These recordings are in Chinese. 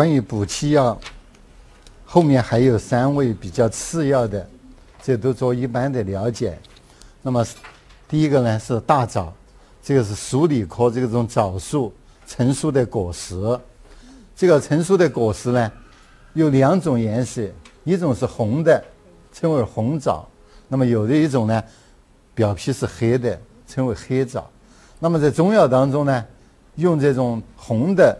关于补气药，后面还有三味比较次要的，这都做一般的了解。那么第一个呢是大枣，这个是鼠李科这种枣树成熟的果实。这个成熟的果实呢有两种颜色，一种是红的，称为红枣；那么有的一种呢表皮是黑的，称为黑枣。那么在中药当中呢，用这种红的。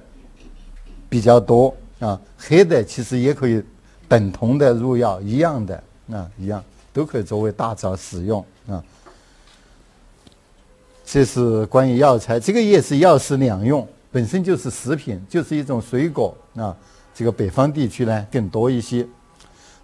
比较多啊，黑的其实也可以等同的入药，一样的啊，一样都可以作为大枣使用啊。这是关于药材，这个也是药食两用，本身就是食品，就是一种水果啊。这个北方地区呢更多一些。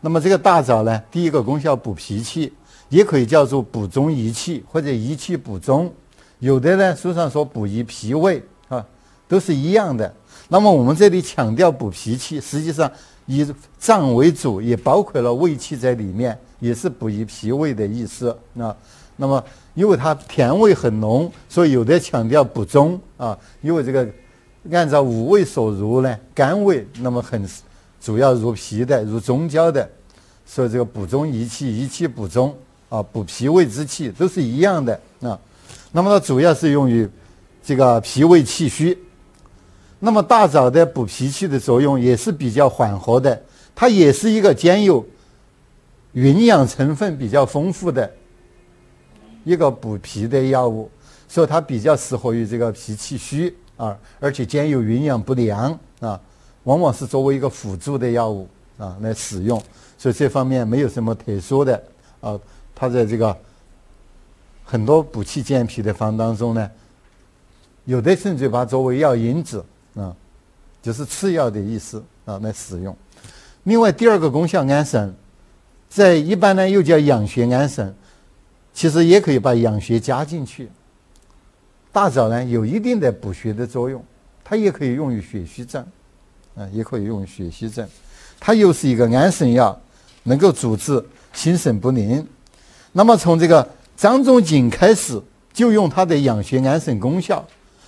那么这个大枣呢，第一个功效补脾气，也可以叫做补中益气或者益气补中。有的呢书上说补益脾胃啊，都是一样的。那么我们这里强调补脾气，实际上以脏为主，也包括了胃气在里面，也是补益脾胃的意思啊。那么因为它甜味很浓，所以有的强调补中啊。因为这个按照五味所入呢，甘味那么很主要入脾的，入中焦的，所以这个补中益气，益气补中啊，补脾胃之气都是一样的啊。那么它主要是用于这个脾胃气虚。那么大枣的补脾气的作用也是比较缓和的，它也是一个兼有营养成分比较丰富的一个补脾的药物，所以它比较适合于这个脾气虚啊，而且兼有营养不良啊，往往是作为一个辅助的药物啊来使用，所以这方面没有什么特殊的啊，它在这个很多补气健脾的方当中呢，有的甚至把它作为药引子。啊，就是次要的意思啊，来使用。另外，第二个功效安神，在一般呢又叫养血安神，其实也可以把养血加进去。大枣呢有一定的补血的作用，它也可以用于血虚症，啊，也可以用于血虚症。它又是一个安神药，能够主治心神不宁。那么从这个张仲景开始就用它的养血安神功效，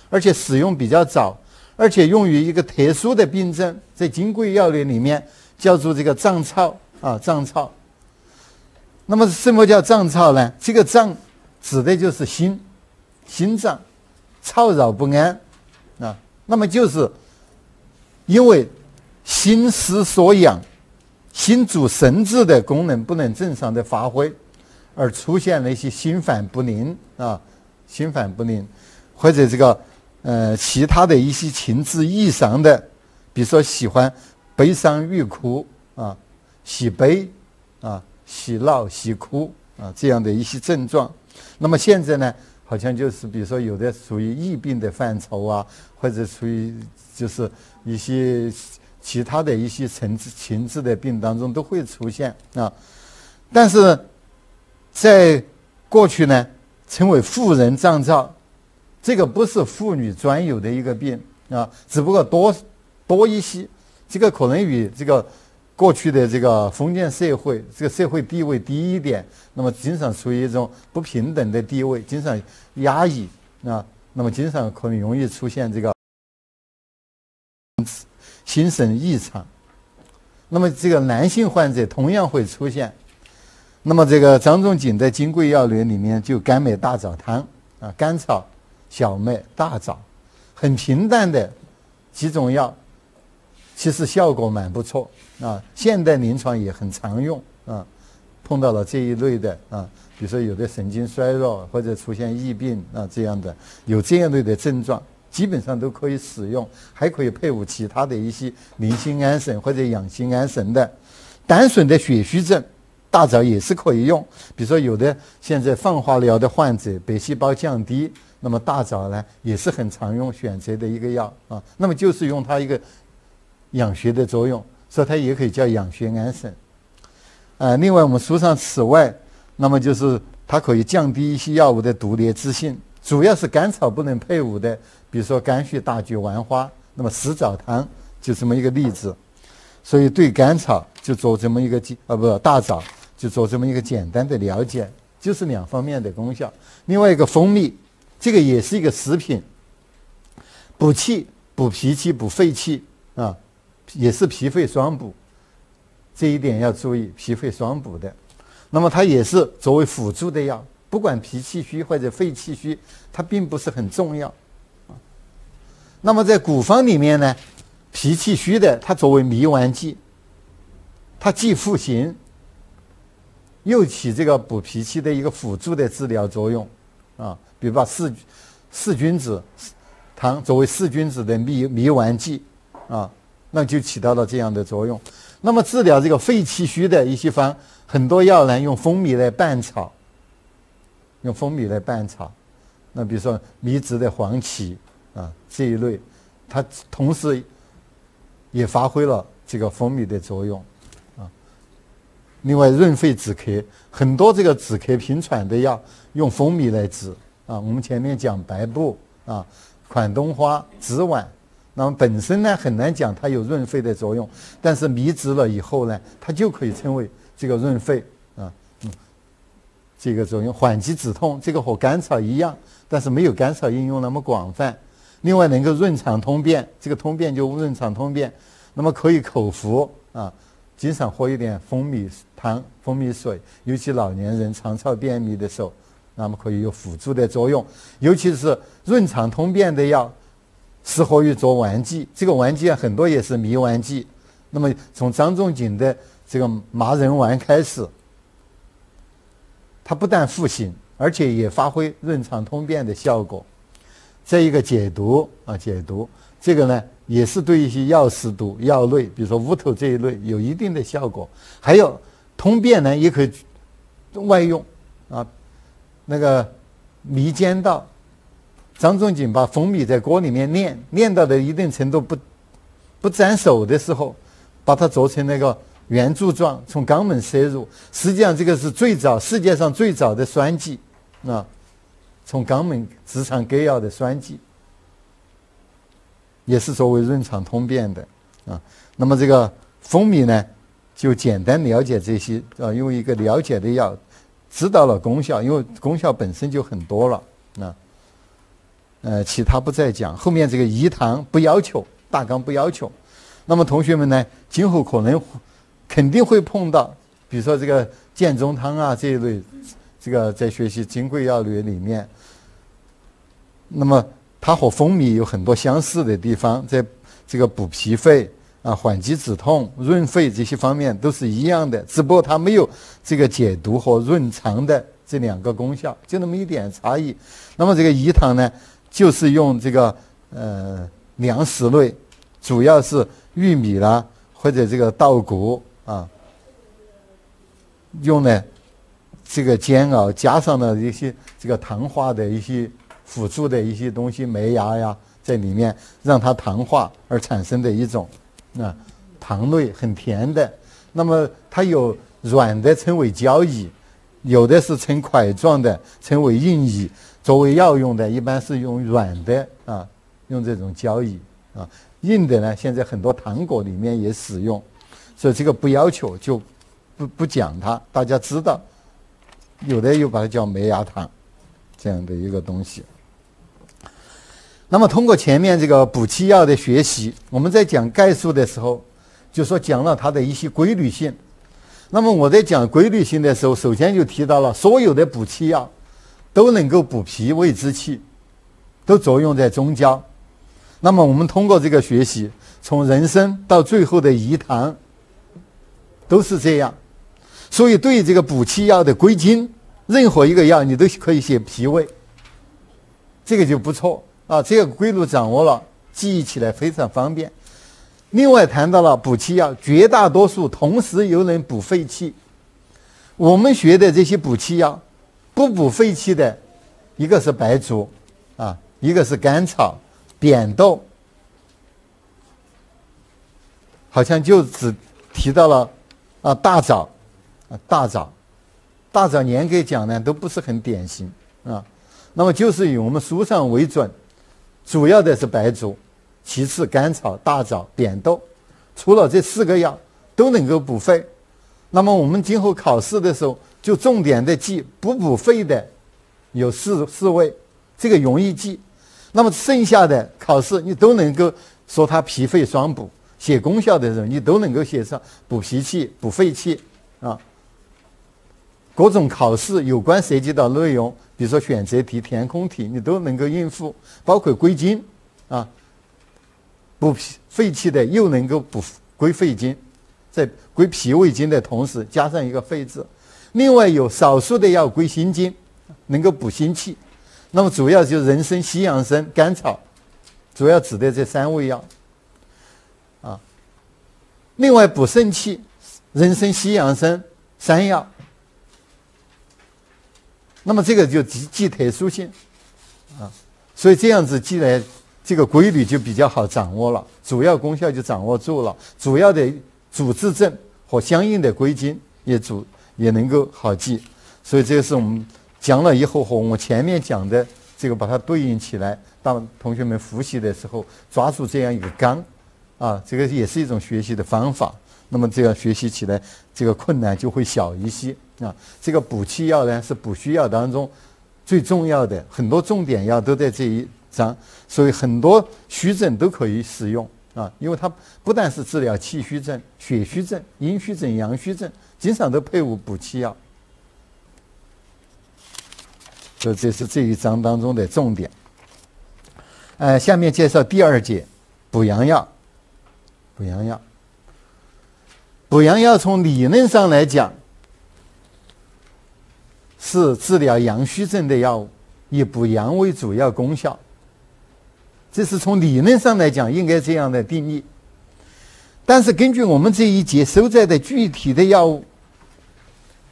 而且使用比较早。而且用于一个特殊的病症，在《金匮要略》里面叫做这个脏操啊，脏操。那么什么叫脏操呢？这个脏指的就是心，心脏操扰不安啊。那么就是因为心思所养，心主神志的功能不能正常的发挥，而出现了一些心烦不宁啊，心烦不宁，或者这个。呃，其他的一些情志异常的，比如说喜欢悲伤欲哭啊，喜悲啊，喜闹喜哭啊，这样的一些症状。那么现在呢，好像就是比如说有的属于疫病的范畴啊，或者属于就是一些其他的一些情志情志的病当中都会出现啊。但是在过去呢，称为妇人脏燥。这个不是妇女专有的一个病啊，只不过多多一些。这个可能与这个过去的这个封建社会，这个社会地位低一点，那么经常处于一种不平等的地位，经常压抑啊，那么经常可能容易出现这个心神异常。那么这个男性患者同样会出现。那么这个张仲景在《金匮要略》里面就甘美大枣汤啊，甘草。小麦、大枣，很平淡的几种药，其实效果蛮不错啊。现代临床也很常用啊。碰到了这一类的啊，比如说有的神经衰弱或者出现疫病啊这样的，有这样类的症状，基本上都可以使用，还可以配伍其他的一些宁心安神或者养心安神的。单纯的血虚症，大枣也是可以用。比如说有的现在放化疗的患者，白细胞降低。那么大枣呢，也是很常用选择的一个药啊。那么就是用它一个养血的作用，所以它也可以叫养血安神。啊，另外我们书上此外，那么就是它可以降低一些药物的毒烈之性，主要是甘草不能配伍的，比如说甘血大橘丸花，那么石枣汤就这么一个例子。所以对甘草就做这么一个简啊，不大枣就做这么一个简单的了解，就是两方面的功效。另外一个蜂蜜。这个也是一个食品，补气、补脾气、补肺气啊，也是脾肺双补，这一点要注意，脾肺双补的。那么它也是作为辅助的药，不管脾气虚或者肺气虚，它并不是很重要。那么在古方里面呢，脾气虚的，它作为迷丸剂，它既复形，又起这个补脾气的一个辅助的治疗作用，啊，比如把四四君子汤作为四君子的迷迷丸剂，啊，那就起到了这样的作用。那么治疗这个肺气虚的一些方，很多药呢用蜂蜜来拌炒，用蜂蜜来拌炒，那比如说迷子的黄芪。啊，这一类，它同时也发挥了这个蜂蜜的作用，另外，润肺止咳，很多这个止咳平喘的药用蜂蜜来治，啊。我们前面讲白布啊、款冬花、紫菀，那么本身呢很难讲它有润肺的作用，但是迷止了以后呢，它就可以称为这个润肺啊，嗯，这个作用。缓急止痛，这个和甘草一样，但是没有甘草应用那么广泛。另外能够润肠通便，这个通便就润肠通便，那么可以口服啊，经常喝一点蜂蜜糖、蜂蜜水，尤其老年人肠燥便秘的时候，那么可以有辅助的作用。尤其是润肠通便的药，适合于做丸剂。这个丸剂啊，很多也是迷丸剂。那么从张仲景的这个麻仁丸开始，它不但复形，而且也发挥润肠通便的效果。再一个解毒啊，解毒这个呢，也是对一些药食毒药类，比如说乌头这一类有一定的效果。还有通便呢，也可以外用啊。那个迷奸道，张仲景把蜂蜜在锅里面炼，炼到的一定程度不不沾手的时候，把它做成那个圆柱状，从肛门摄入。实际上，这个是最早世界上最早的栓剂啊。从肛门直肠给药的栓剂，也是作为润肠通便的啊。那么这个蜂蜜呢，就简单了解这些啊，用一个了解的药，知道了功效，因为功效本身就很多了啊。呃，其他不再讲。后面这个饴糖不要求，大纲不要求。那么同学们呢，今后可能肯定会碰到，比如说这个健中汤啊这一类，这个在学习金匮要略里面。那么它和蜂蜜有很多相似的地方，在这个补脾肺缓急止痛、润肺这些方面都是一样的，只不过它没有这个解毒和润肠的这两个功效，就那么一点差异。那么这个饴糖呢，就是用这个呃粮食类，主要是玉米啦或者这个稻谷啊，用呢这个煎熬，加上了一些这个糖化的一些。辅助的一些东西，麦芽呀，在里面让它糖化而产生的一种啊糖类很甜的。那么它有软的称为胶饴，有的是呈块状的称为硬饴。作为药用的，一般是用软的啊，用这种胶饴啊。硬的呢，现在很多糖果里面也使用，所以这个不要求就不不讲它，大家知道。有的又把它叫麦芽糖，这样的一个东西。那么，通过前面这个补气药的学习，我们在讲概述的时候，就说讲了它的一些规律性。那么我在讲规律性的时候，首先就提到了所有的补气药都能够补脾胃之气，都作用在中焦。那么我们通过这个学习，从人参到最后的饴糖，都是这样。所以，对于这个补气药的归经，任何一个药你都可以写脾胃，这个就不错。啊，这个规律掌握了，记忆起来非常方便。另外谈到了补气药，绝大多数同时又能补肺气。我们学的这些补气药，不补肺气的，一个是白术，啊，一个是甘草、扁豆，好像就只提到了啊大枣，啊大枣，大枣严格讲呢都不是很典型啊。那么就是以我们书上为准。主要的是白术，其次甘草、大枣、扁豆，除了这四个药都能够补肺。那么我们今后考试的时候，就重点的记不补肺的有四四味，这个容易记。那么剩下的考试你都能够说它脾肺双补，写功效的时候，你都能够写上补脾气、补肺气啊。各种考试有关涉及到内容，比如说选择题、填空题，你都能够应付。包括归经啊，补脾肺气的又能够补归肺经，在归脾胃经的同时加上一个肺字。另外有少数的药归心经，能够补心气。那么主要就是人参、西洋参、甘草，主要指的这三味药啊。另外补肾气，人参、西洋参、山药。那么这个就极具特殊性，啊，所以这样子记来，这个规律就比较好掌握了，主要功效就掌握住了，主要的主治症和相应的归经也主也能够好记，所以这个是我们讲了以后和我前面讲的这个把它对应起来，当同学们复习的时候抓住这样一个纲，啊，这个也是一种学习的方法，那么这样学习起来这个困难就会小一些。啊，这个补气药呢是补虚药当中最重要的，很多重点药都在这一章，所以很多虚症都可以使用啊，因为它不但是治疗气虚症、血虚症、阴虚症、阳虚症，经常都配伍补气药，所以这是这一章当中的重点。呃，下面介绍第二节补阳药。补阳药，补阳药从理论上来讲。是治疗阳虚症的药物，以补阳为主要功效。这是从理论上来讲应该这样的定义。但是根据我们这一节收载的具体的药物，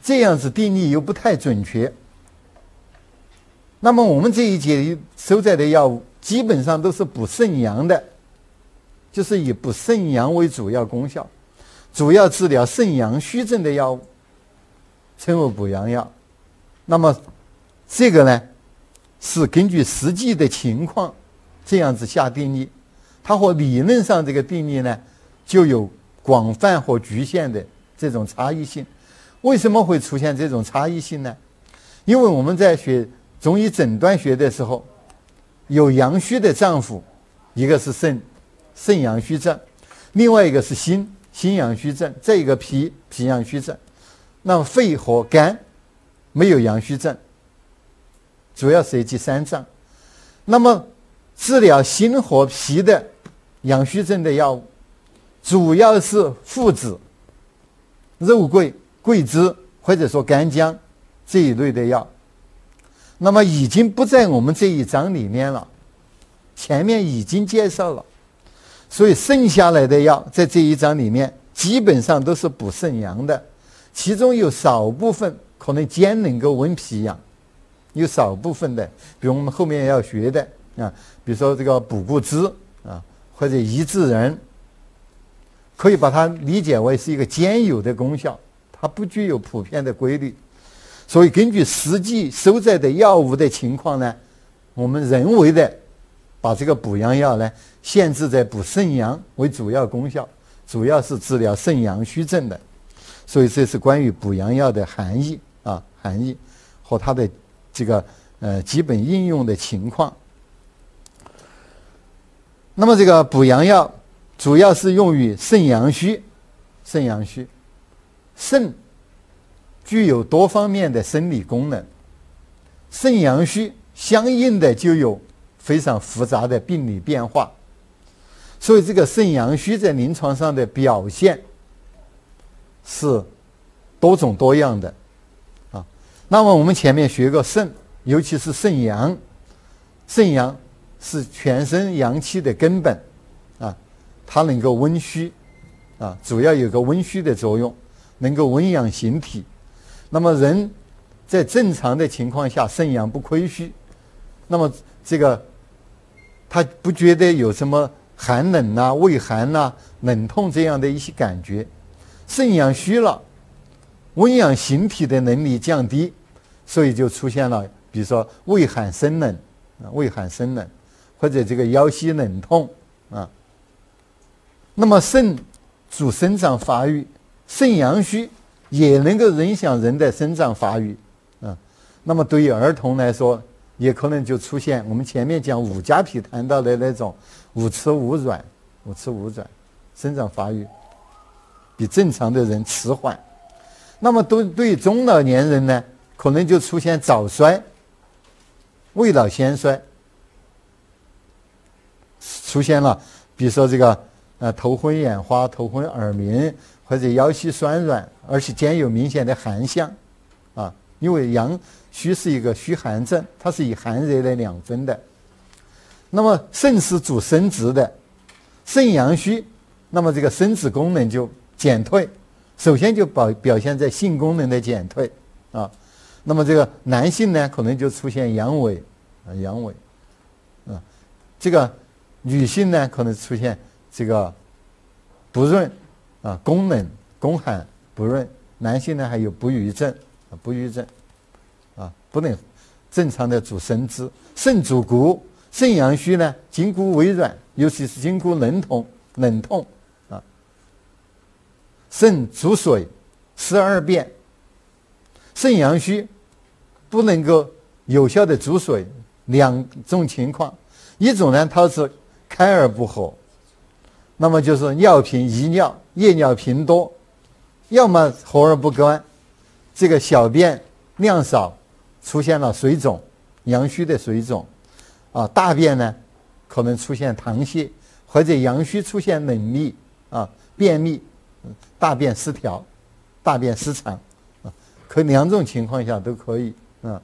这样子定义又不太准确。那么我们这一节收载的药物基本上都是补肾阳的，就是以补肾阳为主要功效，主要治疗肾阳虚症的药物，称为补阳药。那么，这个呢，是根据实际的情况这样子下定义，它和理论上这个定义呢，就有广泛和局限的这种差异性。为什么会出现这种差异性呢？因为我们在学中医诊断学的时候，有阳虚的脏腑，一个是肾，肾阳虚症；另外一个是心，心阳虚症；这个脾，脾阳虚症。那么肺和肝。没有阳虚症，主要涉及三脏。那么，治疗心和脾的阳虚症的药物，主要是附子、肉桂、桂枝或者说干姜这一类的药。那么已经不在我们这一章里面了，前面已经介绍了。所以剩下来的药在这一章里面基本上都是补肾阳的，其中有少部分。可能兼能够温脾阳，有少部分的，比如我们后面要学的啊，比如说这个补骨枝啊，或者益智仁，可以把它理解为是一个兼有的功效，它不具有普遍的规律。所以根据实际收载的药物的情况呢，我们人为的把这个补阳药呢限制在补肾阳为主要功效，主要是治疗肾阳虚症的。所以这是关于补阳药的含义。啊，含义和它的这个呃基本应用的情况。那么这个补阳药主要是用于肾阳虚，肾阳虚，肾具有多方面的生理功能，肾阳虚相应的就有非常复杂的病理变化，所以这个肾阳虚在临床上的表现是多种多样的。啊。那么我们前面学过肾，尤其是肾阳，肾阳是全身阳气的根本，啊，它能够温虚，啊，主要有个温虚的作用，能够温养形体。那么人在正常的情况下，肾阳不亏虚，那么这个他不觉得有什么寒冷呐、畏寒呐、冷痛这样的一些感觉。肾阳虚了，温养形体的能力降低。所以就出现了，比如说畏寒生冷啊，畏寒生冷，或者这个腰膝冷痛啊。那么肾主生长发育，肾阳虚也能够影响人的生长发育啊。那么对于儿童来说，也可能就出现我们前面讲五加皮谈到的那种五迟五软、五迟五软生长发育比正常的人迟缓。那么，对对中老年人呢，可能就出现早衰、未老先衰，出现了，比如说这个呃头昏眼花、头昏耳鸣，或者腰膝酸软，而且兼有明显的寒象，啊，因为阳虚是一个虚寒症，它是以寒热来两分的。那么肾是主生殖的，肾阳虚，那么这个生殖功能就减退。首先就表表现在性功能的减退啊，那么这个男性呢，可能就出现阳痿啊，阳痿啊，这个女性呢，可能出现这个不润啊，宫冷宫寒不润，男性呢还有不育症啊，不育症，不能正常的主生殖，肾主骨，肾阳虚呢，筋骨微软，尤其是筋骨冷痛冷痛啊。肾主水，十二便。肾阳虚，不能够有效的主水，两种情况，一种呢它是开而不合，那么就是尿频遗尿，夜尿频多；要么合而不干，这个小便量少，出现了水肿，阳虚的水肿，啊，大便呢可能出现溏泻，或者阳虚出现冷秘啊，便秘。大便失调，大便失常，啊，可两种情况下都可以啊。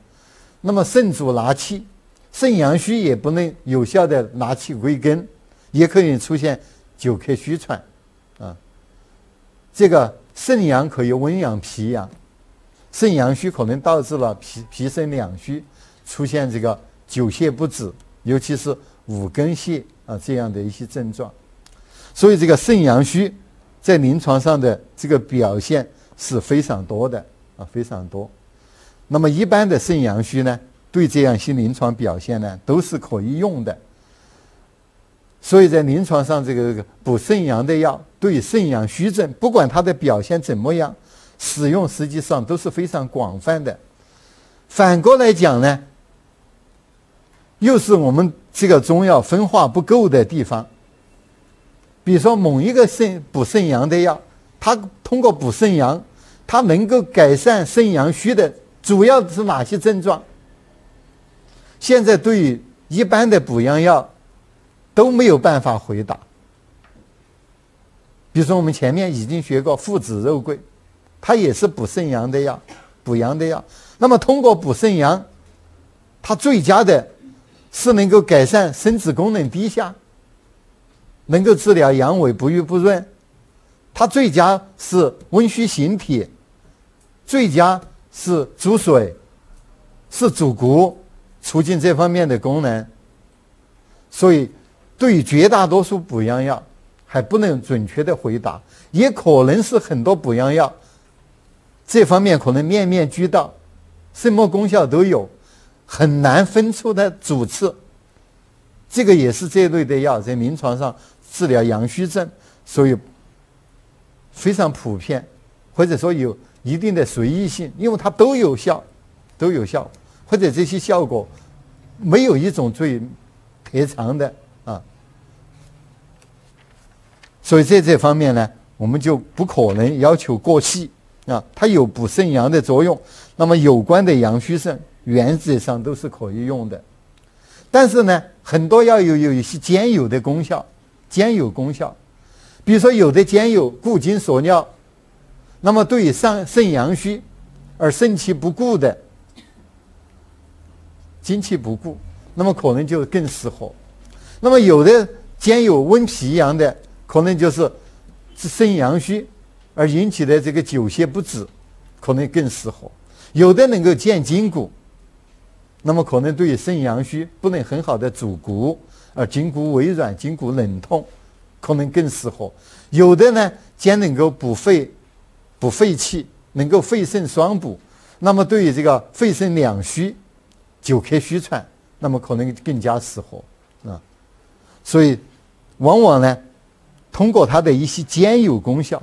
那么肾主纳气，肾阳虚也不能有效的纳气归根，也可以出现久咳虚喘，啊。这个肾阳可以温养脾阳，肾阳虚可能导致了脾脾肾两虚，出现这个久泻不止，尤其是五更泻啊这样的一些症状。所以这个肾阳虚。在临床上的这个表现是非常多的啊，非常多。那么一般的肾阳虚呢，对这样一些临床表现呢，都是可以用的。所以在临床上，这个补肾阳的药，对肾阳虚症，不管它的表现怎么样，使用实际上都是非常广泛的。反过来讲呢，又是我们这个中药分化不够的地方。比如说某一个肾补肾阳的药，它通过补肾阳，它能够改善肾阳虚的主要是哪些症状？现在对于一般的补阳药都没有办法回答。比如说我们前面已经学过附子肉桂，它也是补肾阳的药，补阳的药。那么通过补肾阳，它最佳的是能够改善生殖功能低下。能够治疗阳痿不育不润，它最佳是温虚形体，最佳是煮水，是主骨，促进这方面的功能。所以，对于绝大多数补阳药，还不能准确的回答，也可能是很多补阳药，这方面可能面面俱到，什么功效都有，很难分出的主次。这个也是这类的药在临床上。治疗阳虚症，所以非常普遍，或者说有一定的随意性，因为它都有效，都有效，或者这些效果没有一种最特长的啊。所以在这方面呢，我们就不可能要求过细啊。它有补肾阳的作用，那么有关的阳虚肾原则上都是可以用的。但是呢，很多药有有一些兼有的功效。兼有功效，比如说有的兼有固精缩尿，那么对于上肾阳虚而肾气不固的，精气不固，那么可能就更适合。那么有的兼有温脾阳的，可能就是肾阳虚而引起的这个久泻不止，可能更适合。有的能够健筋骨，那么可能对于肾阳虚不能很好的主骨。而筋骨微软、筋骨冷痛，可能更适合。有的呢，兼能够补肺、补肺气，能够肺肾双补。那么对于这个肺肾两虚、久咳虚喘，那么可能更加适合啊。所以，往往呢，通过它的一些兼有功效，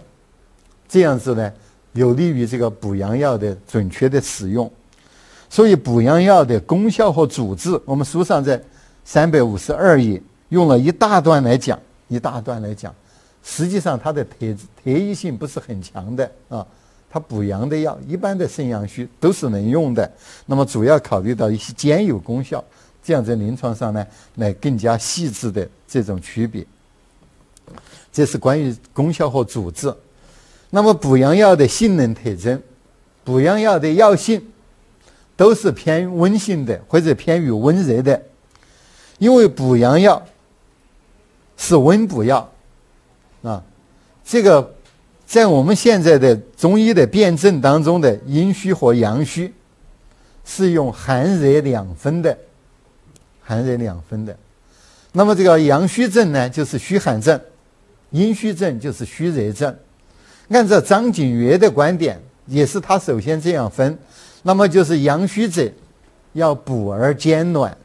这样子呢，有利于这个补阳药的准确的使用。所以，补阳药的功效和主治，我们书上在。三百五十二页用了一大段来讲，一大段来讲，实际上它的特特异性不是很强的啊。它补阳的药，一般的肾阳虚都是能用的。那么主要考虑到一些兼有功效，这样在临床上呢，来更加细致的这种区别。这是关于功效和主治。那么补阳药的性能特征，补阳药的药性都是偏温性的或者偏于温热的，因为补阳药是温补药啊，这个。在我们现在的中医的辨证当中的阴虚和阳虚，是用寒热两分的，寒热两分的。那么这个阳虚症呢，就是虚寒症；阴虚症就是虚热症。按照张景岳的观点，也是他首先这样分。那么就是阳虚者要补而兼暖，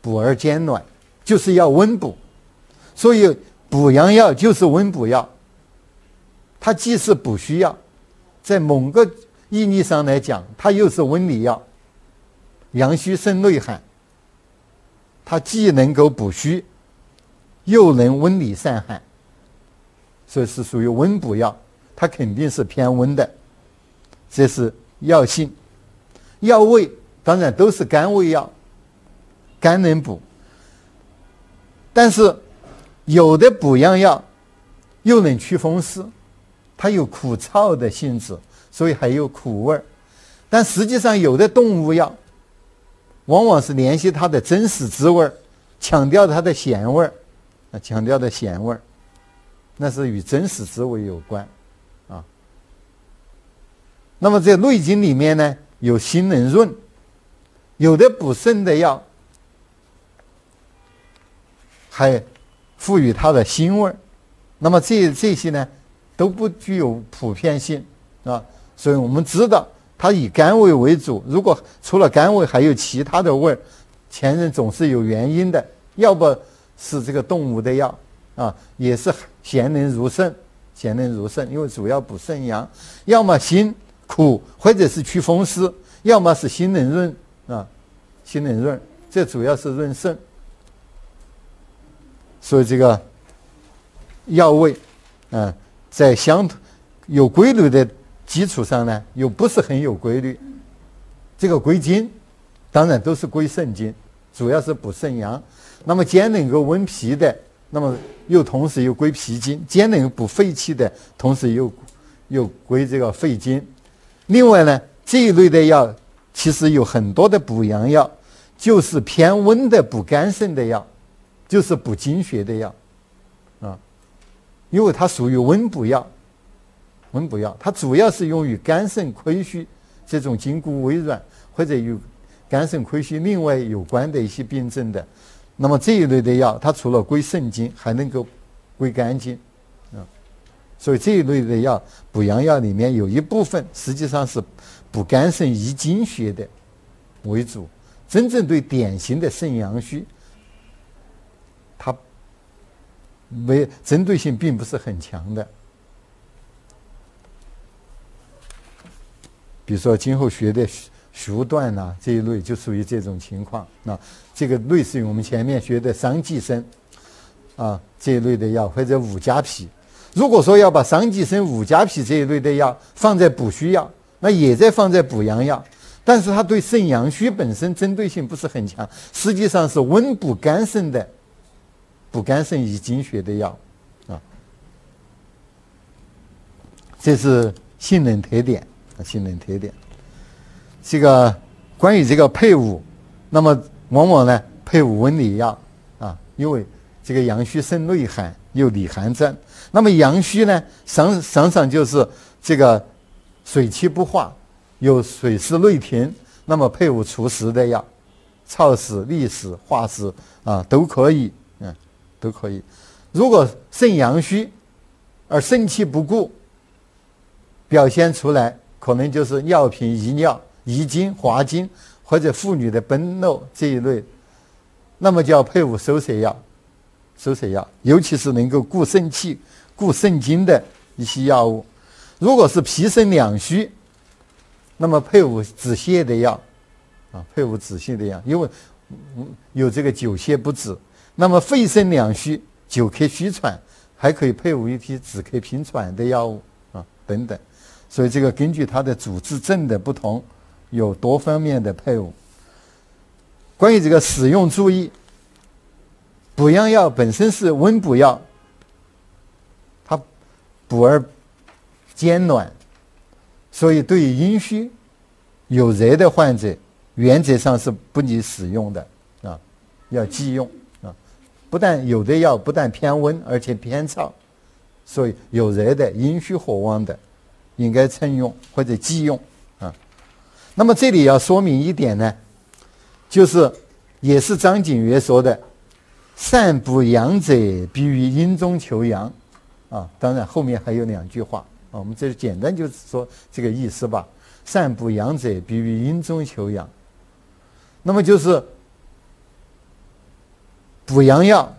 补而兼暖，就是要温补，所以。补阳药就是温补药，它既是补虚药，在某个意义上来讲，它又是温里药。阳虚生内寒，它既能够补虚，又能温里散寒，所以是属于温补药。它肯定是偏温的，这是药性。药味当然都是甘味药，甘能补，但是。有的补阳药又能祛风湿，它有苦燥的性质，所以还有苦味儿。但实际上，有的动物药往往是联系它的真实滋味儿，强调它的咸味儿，啊，强调的咸味儿，那是与真实滋味有关，啊。那么在《内经》里面呢，有辛能润，有的补肾的药还。赋予它的腥味儿，那么这这些呢都不具有普遍性啊，所以我们知道它以甘味为主。如果除了甘味还有其他的味儿，前人总是有原因的，要不是这个动物的药啊，也是咸能入肾，咸能入肾，因为主要补肾阳，要么辛苦或者是祛风湿，要么是辛能润啊，辛能润，这主要是润肾。所以这个药味，嗯，在相同有规律的基础上呢，又不是很有规律。这个归经，当然都是归肾经，主要是补肾阳。那么兼能够温脾的，那么又同时又归脾经；兼能补肺气的，同时又又归这个肺经。另外呢，这一类的药其实有很多的补阳药，就是偏温的补肝肾的药。就是补精血的药，啊，因为它属于温补药，温补药，它主要是用于肝肾亏虚这种筋骨微软或者与肝肾亏虚另外有关的一些病症的。那么这一类的药，它除了归肾经，还能够归肝经，啊，所以这一类的药补阳药里面有一部分实际上是补肝肾益精血的为主，真正对典型的肾阳虚。它没针对性，并不是很强的。比如说，今后学的熟断呐这一类，就属于这种情况。那这个类似于我们前面学的桑寄生啊这一类的药，或者五加皮。如果说要把桑寄生、五加皮这一类的药放在补虚药，那也在放在补阳药，但是它对肾阳虚本身针对性不是很强，实际上是温补肝肾的。补肝肾益精血的药，啊，这是性能特点啊，性能特点。这个关于这个配伍，那么往往呢配伍温里药啊，因为这个阳虚生内寒，又里寒症。那么阳虚呢，常常常就是这个水气不化，有水湿内停，那么配伍除湿的药，燥湿、利湿、化湿啊都可以。嗯都可以。如果肾阳虚，而肾气不固，表现出来可能就是尿频、遗尿、遗精、滑精，或者妇女的崩漏这一类，那么就要配伍收摄药。收摄药，尤其是能够固肾气、固肾精的一些药物。如果是脾肾两虚，那么配伍止泻的药，啊，配伍止泻的药，因为有这个久泻不止。那么肺肾两虚久咳虚喘，还可以配伍一些止咳平喘的药物啊等等。所以这个根据它的主治症的不同，有多方面的配伍。关于这个使用注意，补阳药本身是温补药，它补而兼暖，所以对于阴虚、有热的患者，原则上是不宜使用的啊，要忌用啊。不但有的药不但偏温，而且偏燥，所以有热的、阴虚火旺的。应该趁用或者忌用。那么这里要说明一点呢，就是也是张景岳说的：“善补阳者，必于阴中求阳。”啊，当然后面还有两句话啊。我们这简单就是说这个意思吧。善补阳者，必于阴中求阳。那么就是补阳药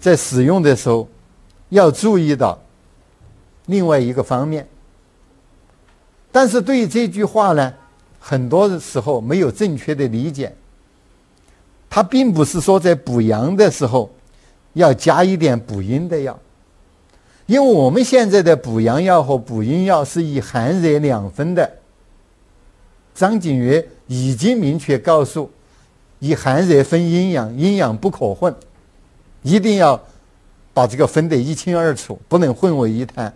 在使用的时候要注意到另外一个方面。但是对于这句话呢，很多时候没有正确的理解。它并不是说在补阳的时候要加一点补阴的药，因为我们现在的补阳药和补阴药是以寒热两分的。张景岳已经明确告诉，以寒热分阴阳，阴阳不可混，一定要把这个分得一清二楚，不能混为一谈。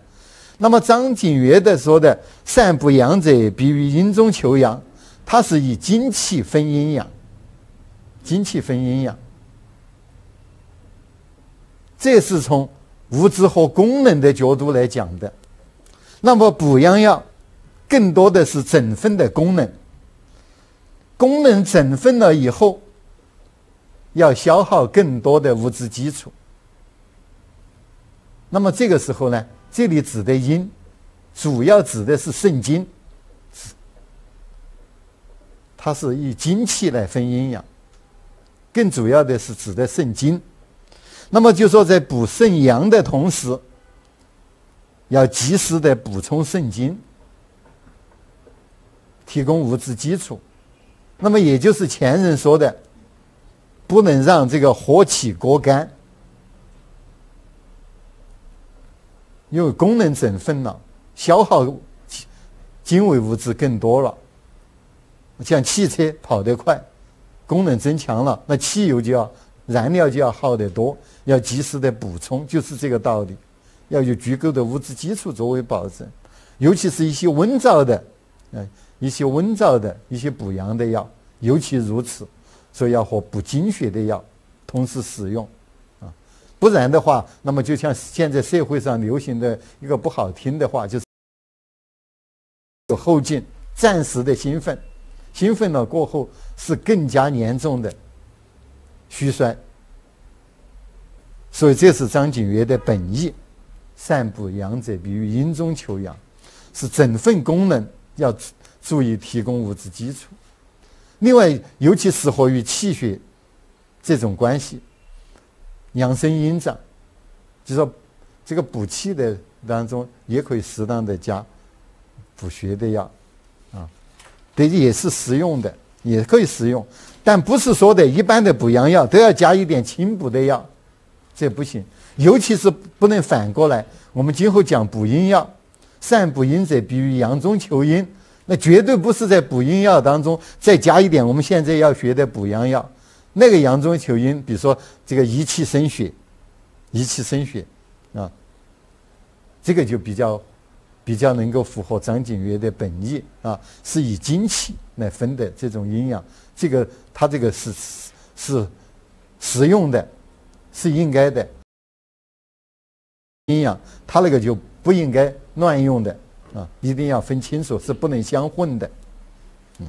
那么张景岳的说的“善补阳者，必于阴中求阳”，它是以精气分阴阳，精气分阴阳，这是从物质和功能的角度来讲的。那么补阳药更多的是整分的功能，功能整分了以后，要消耗更多的物质基础。那么这个时候呢？这里指的阴，主要指的是肾经，它是以精气来分阴阳，更主要的是指的肾经。那么就说在补肾阳的同时，要及时的补充肾精，提供物质基础。那么也就是前人说的，不能让这个火气过干。因为功能整分了，消耗精微物质更多了。像汽车跑得快，功能增强了，那汽油就要燃料就要耗得多，要及时的补充，就是这个道理。要有足够的物质基础作为保证，尤其是一些温燥的，嗯，一些温燥的一些补阳的药，尤其如此，所以要和补精血的药同时使用。不然的话，那么就像现在社会上流行的一个不好听的话，就是有后劲，暂时的兴奋，兴奋了过后是更加严重的虚衰。所以这是张景岳的本意：善补阳者，比于阴中求阳，是整份功能要注意提供物质基础。另外，尤其适合于气血这种关系。养生阴脏，就说这个补气的当中也可以适当的加补血的药，啊，这，也是实用的，也可以实用，但不是说的一般的补阳药都要加一点清补的药，这不行。尤其是不能反过来，我们今后讲补阴药，善补阴者必于阳中求阴，那绝对不是在补阴药当中再加一点我们现在要学的补阳药。那个阳中求阴，比如说这个益气生血，益气生血，啊，这个就比较比较能够符合张景岳的本意啊，是以精气来分的这种阴阳，这个他这个是是实用的，是应该的。阴阳他那个就不应该乱用的啊，一定要分清楚，是不能相混的。嗯，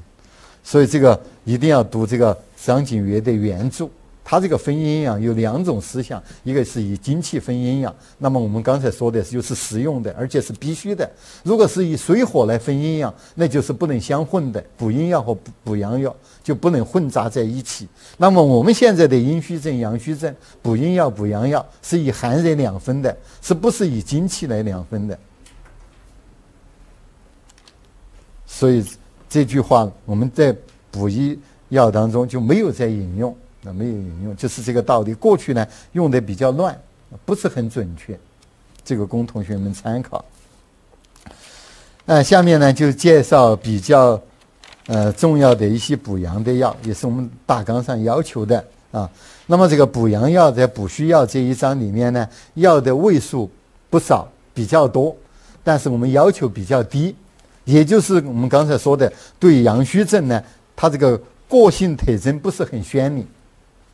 所以这个一定要读这个。张景岳的原著，他这个分阴阳有两种思想，一个是以精气分阴阳，那么我们刚才说的就是实用的，而且是必须的。如果是以水火来分阴阳，那就是不能相混的，补阴药和补补阳药就不能混杂在一起。那么我们现在的阴虚症、阳虚症，补阴药、补阳药是以寒热两分的，是不是以精气来两分的？所以这句话我们在补一。药当中就没有再引用，那没有引用，就是这个道理。过去呢用的比较乱不是很准确，这个供同学们参考。那，下面呢就介绍比较呃重要的一些补阳的药，也是我们大纲上要求的啊。那么这个补阳药在补虚药这一章里面呢，药的位数不少，比较多，但是我们要求比较低，也就是我们刚才说的，对阳虚症呢，它这个个性特征不是很鲜明，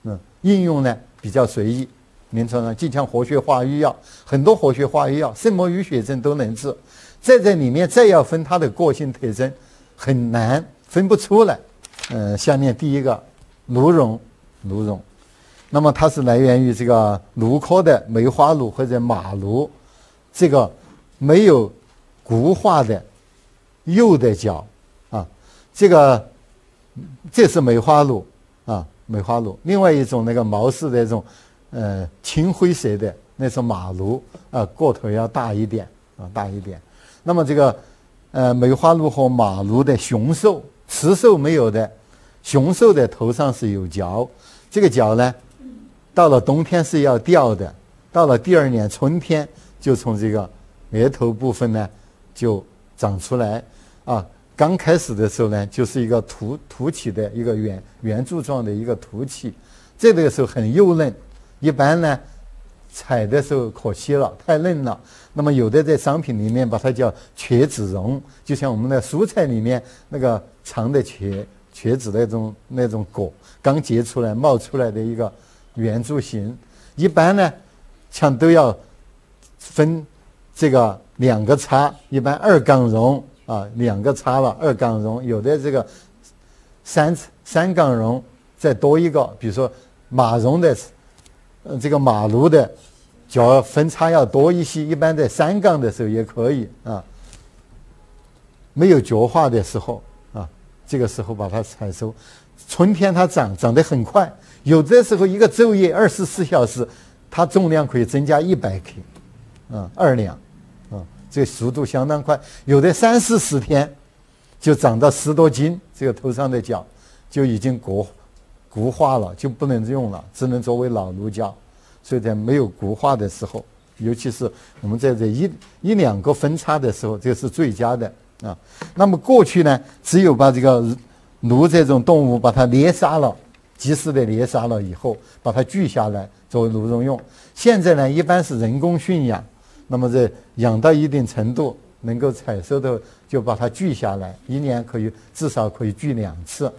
嗯，应用呢比较随意。临床上，就像活血化瘀药，很多活血化瘀药，肾膜淤血症都能治。在这里面再要分它的个性特征，很难分不出来。呃，下面第一个芦茸，芦茸，那么它是来源于这个芦科的梅花芦或者马芦，这个没有骨化的幼的角啊，这个这是梅花鹿啊，梅花鹿。另外一种那个毛氏的这种。呃，青灰色的那是马鹿啊，个头要大一点啊，大一点。那么这个呃，梅花鹿和马鹿的雄兽，雌兽没有的，雄兽的头上是有角，这个角呢，到了冬天是要掉的，到了第二年春天就从这个额头部分呢就长出来啊。刚开始的时候呢，就是一个凸凸起的一个圆圆柱状的一个凸起，这个时候很幼嫩。一般呢，采的时候可惜了，太嫩了。那么有的在商品里面把它叫茄子蓉，就像我们的蔬菜里面那个长的茄茄子那种那种果，刚结出来冒出来的一个圆柱形。一般呢，像都要分这个两个叉，一般二杠蓉啊，两个叉了二杠蓉。有的这个三三杠蓉再多一个，比如说马蓉的。这个马卢的角分叉要多一些，一般在三杠的时候也可以啊。没有角化的时候啊，这个时候把它采收。春天它长长得很快，有的时候一个昼夜二十四小时，它重量可以增加一百克，啊，二两，这速度相当快。有的三四十天就长到十多斤，这个头上的角就已经过。固化了就不能用了，只能作为老奴角。所以在没有固化的时候，尤其是我们在这一一两个分叉的时候，这是最佳的啊。那么过去呢，只有把这个鹿这种动物把它猎杀了，及时的猎杀了以后，把它锯下来作为鹿茸用。现在呢，一般是人工驯养，那么在养到一定程度，能够采收的就把它锯下来，一年可以至少可以锯两次。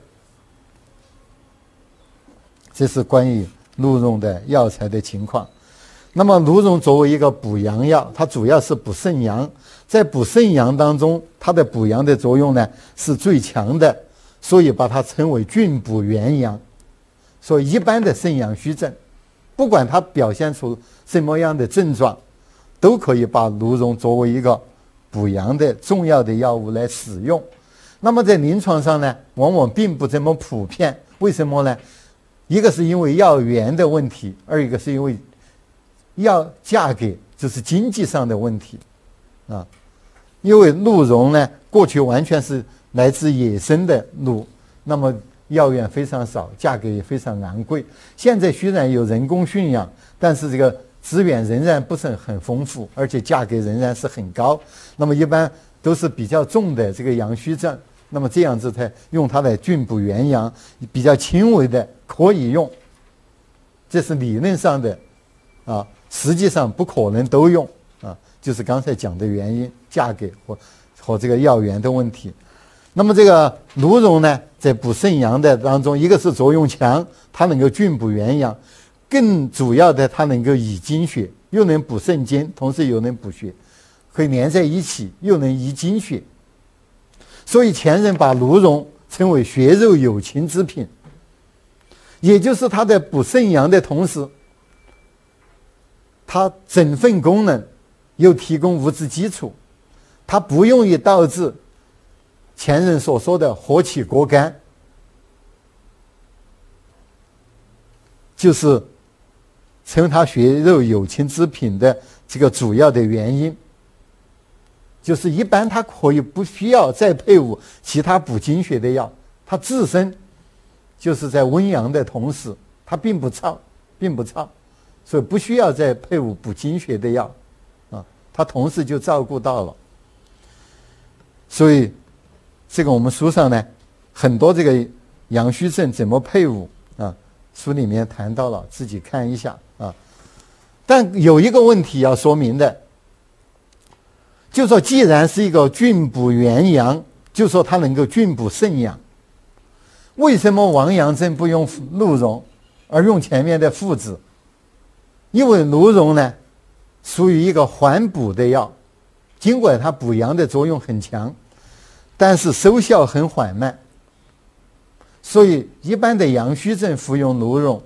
这是关于鹿茸的药材的情况。那么，鹿茸作为一个补阳药，它主要是补肾阳。在补肾阳当中，它的补阳的作用呢是最强的，所以把它称为菌补元阳。所以，一般的肾阳虚症，不管它表现出什么样的症状，都可以把鹿茸作为一个补阳的重要的药物来使用。那么，在临床上呢，往往并不这么普遍。为什么呢？一个是因为药源的问题，二一个是因为药价格，就是经济上的问题，啊，因为鹿茸呢，过去完全是来自野生的鹿，那么药源非常少，价格也非常昂贵。现在虽然有人工驯养，但是这个资源仍然不是很丰富，而且价格仍然是很高。那么一般都是比较重的这个阳虚症。那么这样子才用它来菌补元阳，比较轻微的可以用，这是理论上的，啊，实际上不可能都用啊，就是刚才讲的原因，价格和和这个药源的问题。那么这个鹿茸呢，在补肾阳的当中，一个是作用强，它能够菌补元阳，更主要的它能够益精血，又能补肾精，同时又能补血，可以连在一起，又能益精血。所以前人把鹿茸称为血肉有情之品，也就是它在补肾阳的同时，它整份功能又提供物质基础，它不容易导致前人所说的火气过干，就是称他血肉有情之品的这个主要的原因。就是一般它可以不需要再配伍其他补精血的药，它自身就是在温阳的同时，它并不燥，并不燥，所以不需要再配伍补精血的药，啊，它同时就照顾到了。所以，这个我们书上呢，很多这个阳虚症怎么配伍啊，书里面谈到了，自己看一下。但有一个问题要说明的，就说既然是一个菌补元阳，就说它能够菌补肾阳，为什么王阳症不用鹿茸，而用前面的附子？因为鹿茸呢，属于一个缓补的药，尽管它补阳的作用很强，但是收效很缓慢。所以一般的阳虚症服用鹿茸，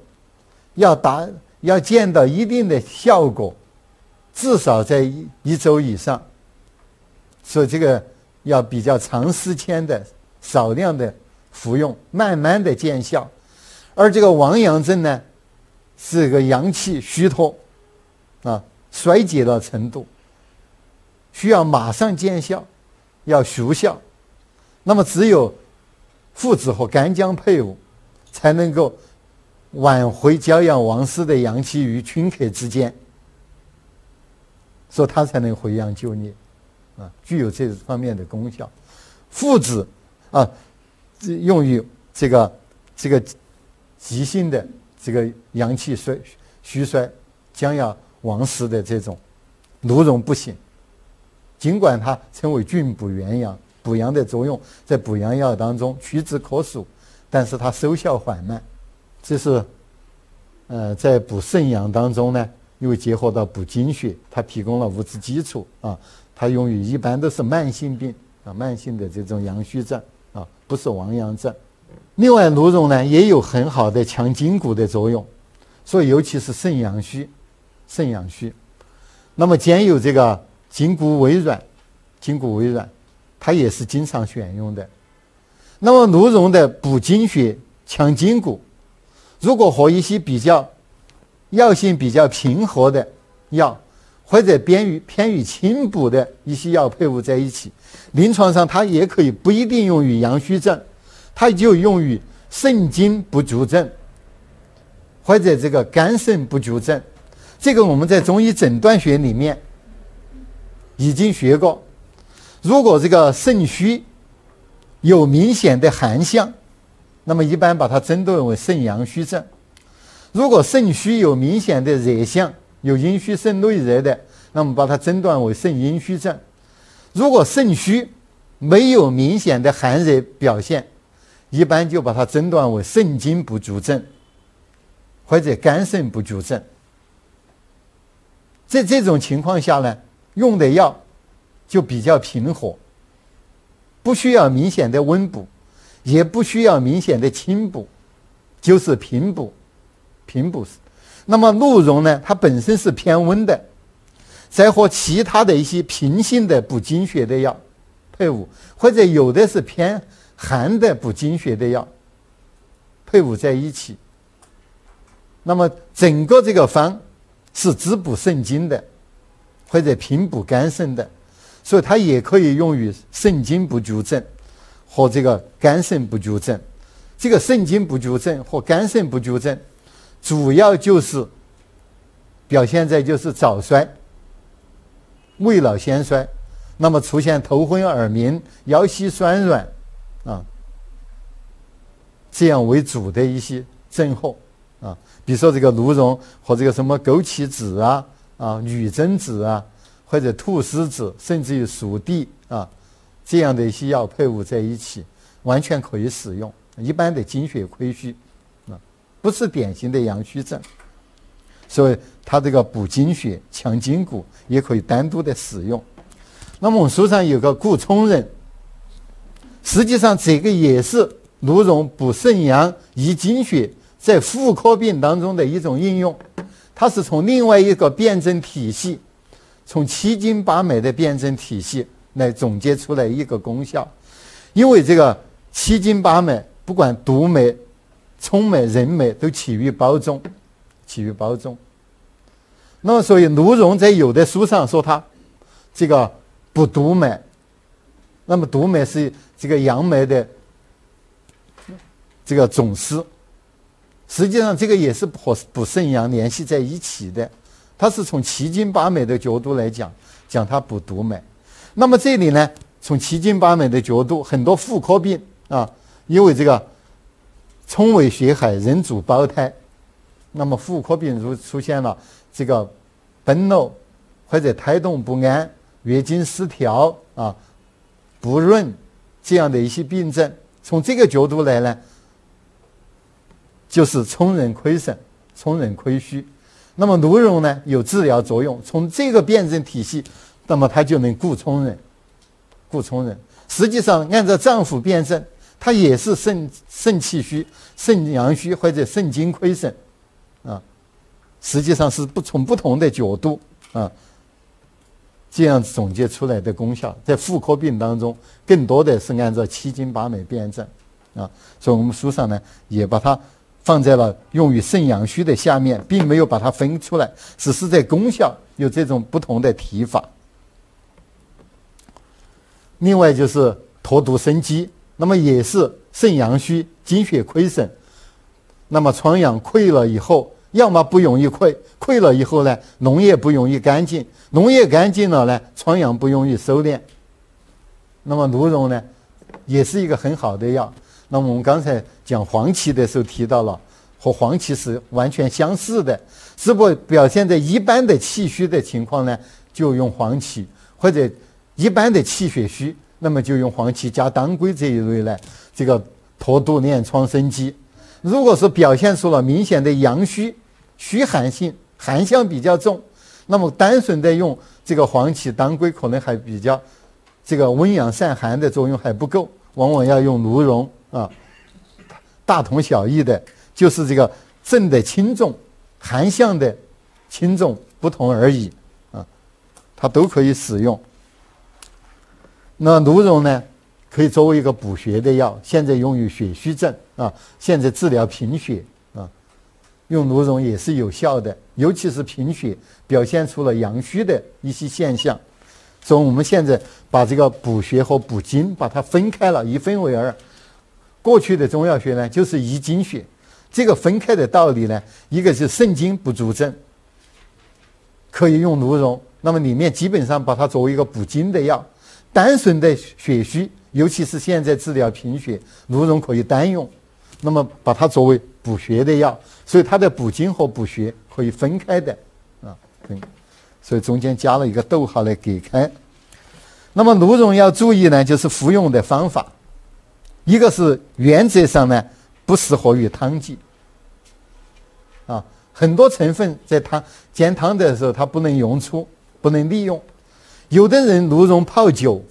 要达要见到一定的效果，至少在一一周以上。所以这个要比较长时间的、少量的服用，慢慢的见效。而这个亡阳症呢？是个阳气虚脱，啊，衰竭的程度，需要马上见效，要熟效，那么只有附子和干姜配伍，才能够挽回骄阳亡失的阳气于顷刻之间，所以它才能回阳救孽，啊，具有这方面的功效。附子啊，用于这个这个急性的。这个阳气衰虚衰将要亡失的这种鹿茸不行，尽管它称为菌补元阳，补阳的作用在补阳药当中屈指可数，但是它收效缓慢。这是呃在补肾阳当中呢，又结合到补精血，它提供了物质基础啊。它用于一般都是慢性病啊，慢性的这种阳虚症啊，不是亡阳症。另外，鹿茸呢也有很好的强筋骨的作用，所以尤其是肾阳虚，肾阳虚，那么兼有这个筋骨微软，筋骨微软，它也是经常选用的。那么鹿茸的补精血、强筋骨，如果和一些比较药性比较平和的药，或者偏于偏于清补的一些药配伍在一起，临床上它也可以不一定用于阳虚症。它就用于肾精不足症，或者这个肝肾不足症。这个我们在中医诊断学里面已经学过。如果这个肾虚有明显的寒象，那么一般把它诊断为肾阳虚症；如果肾虚有明显的热象，有阴虚肾内热的，那么把它诊断为肾阴虚症；如果肾虚没有明显的寒热表现，一般就把它诊断为肾精不足症，或者肝肾不足症。在这种情况下呢，用的药就比较平和，不需要明显的温补，也不需要明显的清补，就是平补，平补。那么鹿茸呢，它本身是偏温的，再和其他的一些平性的补精血的药配伍，或者有的是偏。寒的补精血的药配伍在一起，那么整个这个方是滋补肾精的，或者平补肝肾的，所以它也可以用于肾精不足症和这个肝肾不足症。这个肾精不足症和肝肾不足症，主要就是表现在就是早衰、未老先衰，那么出现头昏耳鸣、腰膝酸软。啊，这样为主的一些症候啊，比如说这个鹿茸和这个什么枸杞子啊、啊女贞子啊，或者菟丝子，甚至于熟地啊，这样的一些药配伍在一起，完全可以使用。一般的精血亏虚啊，不是典型的阳虚症，所以它这个补精血、强筋骨也可以单独的使用。那么我们书上有个顾冲人。实际上，这个也是鹿茸补肾阳、益精血在妇科病当中的一种应用。它是从另外一个辩证体系，从七经八脉的辩证体系来总结出来一个功效。因为这个七经八脉，不管督脉、冲脉、任脉，都起于胞中，起于胞中。那么，所以鹿茸在有的书上说它这个补督脉。那么督脉是这个阳脉的这个总司，实际上这个也是和补肾阳联系在一起的，它是从七经八脉的角度来讲，讲它补督脉。那么这里呢，从七经八脉的角度，很多妇科病啊，因为这个冲为血海，人主胞胎，那么妇科病如出现了这个崩漏或者胎动不安、月经失调啊、不润这样的一些病症，从这个角度来呢。就是冲人亏损、冲人亏虚，那么芦茸呢有治疗作用。从这个辩证体系，那么它就能固冲人、固冲人。实际上，按照脏腑辩证，它也是肾肾气虚、肾阳虚或者肾精亏损啊。实际上是不从不同的角度啊，这样总结出来的功效，在妇科病当中，更多的是按照七经八脉辩证啊。所以我们书上呢也把它。放在了用于肾阳虚的下面，并没有把它分出来，只是在功效有这种不同的提法。另外就是脱毒生肌，那么也是肾阳虚、精血亏损，那么疮疡溃了以后，要么不容易溃，溃了以后呢，脓液不容易干净，脓液干净了呢，疮疡不容易收敛。那么芦茸呢，也是一个很好的药。那么我们刚才讲黄芪的时候提到了，和黄芪是完全相似的，只不过表现在一般的气虚的情况呢，就用黄芪；或者一般的气血虚，那么就用黄芪加当归这一类呢，这个脱毒敛疮生肌。如果是表现出了明显的阳虚、虚寒性、寒象比较重，那么单纯的用这个黄芪、当归可能还比较这个温阳散寒的作用还不够，往往要用芦茸。啊，大同小异的，就是这个症的轻重、寒象的轻重不同而已啊，它都可以使用。那芦茸呢，可以作为一个补血的药，现在用于血虚症啊，现在治疗贫血啊，用芦茸也是有效的，尤其是贫血表现出了阳虚的一些现象，所以我们现在把这个补血和补精把它分开了，一分为二。过去的中药学呢，就是以精血，这个分开的道理呢，一个是肾精不足症，可以用芦茸，那么里面基本上把它作为一个补精的药；单纯的血虚，尤其是现在治疗贫血，鹿茸可以单用，那么把它作为补血的药，所以它的补精和补血可以分开的啊，分，所以中间加了一个逗号来隔开。那么鹿茸要注意呢，就是服用的方法。一个是原则上呢，不适合于汤剂。啊，很多成分在汤煎汤的时候，它不能用出，不能利用。有的人芦茸泡酒，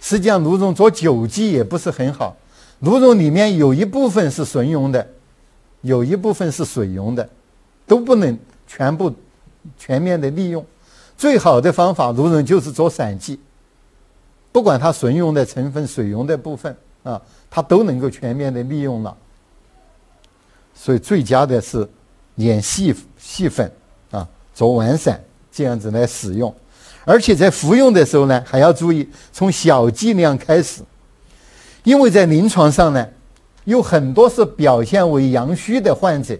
实际上芦茸做酒剂也不是很好。芦茸里面有一部分是纯溶的，有一部分是水溶的，都不能全部全面的利用。最好的方法，芦茸就是做散剂，不管它纯溶的成分、水溶的部分啊。它都能够全面的利用了，所以最佳的是碾细细粉啊，做丸散这样子来使用，而且在服用的时候呢，还要注意从小剂量开始，因为在临床上呢，有很多是表现为阳虚的患者，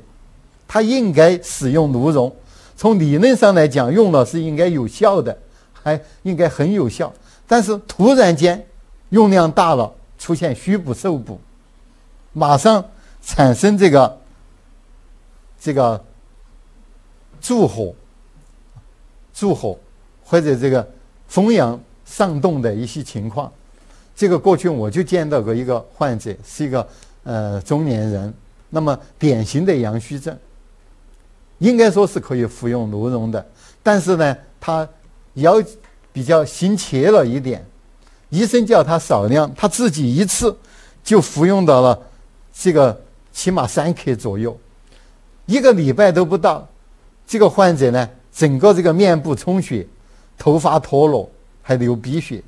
他应该使用芦茸，从理论上来讲，用了是应该有效的，还应该很有效，但是突然间用量大了。出现虚补受补，马上产生这个这个助火、助火或者这个风阳上动的一些情况。这个过去我就见到过一个患者，是一个呃中年人，那么典型的阳虚症，应该说是可以服用鹿茸的，但是呢，他腰比较心切了一点。医生叫他少量，他自己一次就服用到了这个起码三克左右，一个礼拜都不到，这个患者呢，整个这个面部充血，头发脱落，还流鼻血，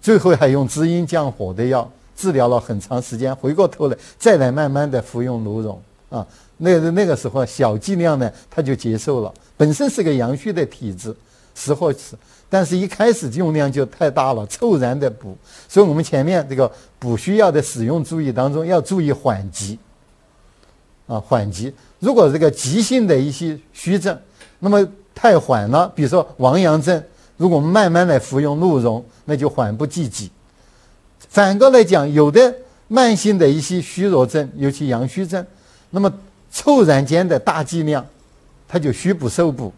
最后还用滋阴降火的药治疗了很长时间，回过头来再来慢慢的服用芦茸啊，那那个时候小剂量呢他就接受了，本身是个阳虚的体质，时候吃。但是，一开始用量就太大了，骤然的补，所以我们前面这个补虚药的使用注意当中要注意缓急，啊缓急。如果这个急性的一些虚症，那么太缓了，比如说亡阳症，如果我们慢慢来服用鹿茸，那就缓不济急。反过来讲，有的慢性的一些虚弱症，尤其阳虚症，那么骤然间的大剂量，它就虚不受补，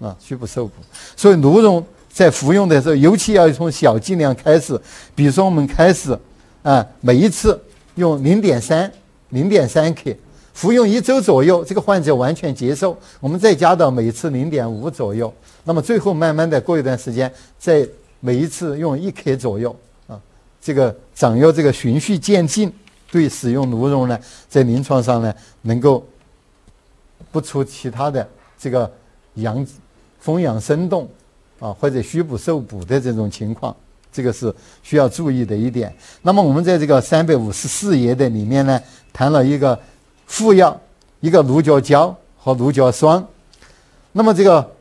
啊，虚不受补。所以鹿茸在服用的时候，尤其要从小剂量开始，比如说我们开始，啊，每一次用零点三、零点三克，服用一周左右，这个患者完全接受，我们再加到每次零点五左右，那么最后慢慢的过一段时间，再每一次用一克左右啊。这个掌握这个循序渐进，对使用鹿茸呢，在临床上呢，能够不出其他的这个阳风阳生动啊，或者虚不受补的这种情况，这个是需要注意的一点。那么我们在这个三百五十四页的里面呢，谈了一个副药，一个鹿角胶和鹿角霜。那么这个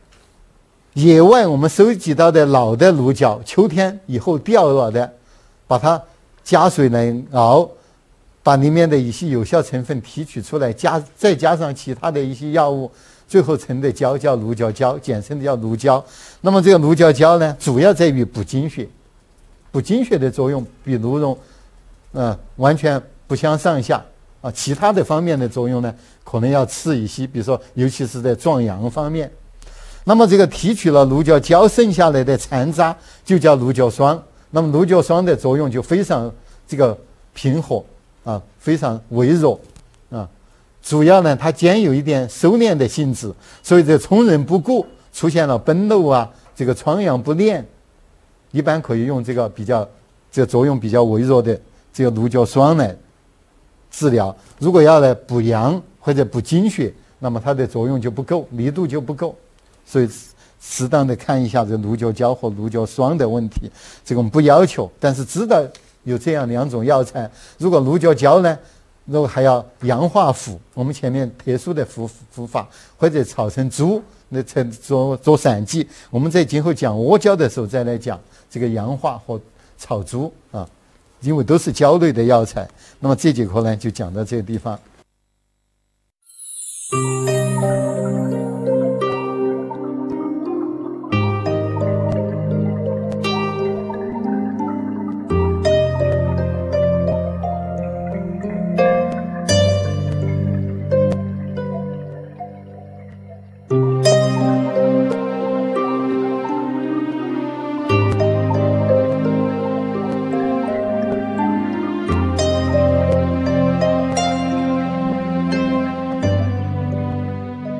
野外我们收集到的老的鹿角，秋天以后掉落的。把它加水来熬，把里面的一些有效成分提取出来，加再加上其他的一些药物，最后成的胶叫鹿角胶，简称的叫鹿胶。那么这个鹿角胶呢，主要在于补精血，补精血的作用比鹿茸，嗯，完全不相上下啊。其他的方面的作用呢，可能要次一些，比如说，尤其是在壮阳方面。那么这个提取了鹿角胶剩下来的残渣，就叫鹿角霜。那么鹿角霜的作用就非常这个平和啊，非常微弱啊。主要呢，它兼有一点收敛的性质，所以这冲人不顾出现了崩漏啊，这个疮疡不练，一般可以用这个比较这个作用比较微弱的这个鹿角霜来治疗。如果要来补阳或者补精血，那么它的作用就不够，力度就不够，所以。适当的看一下这鹿角胶和鹿角霜的问题，这个我们不要求，但是知道有这样两种药材。如果鹿角胶呢，如果还要阳化腐，我们前面特殊的服服法，或者炒成珠，那成做做散剂。我们在今后讲阿胶的时候再来讲这个阳化和炒珠啊，因为都是焦虑的药材。那么这节课呢就讲到这个地方。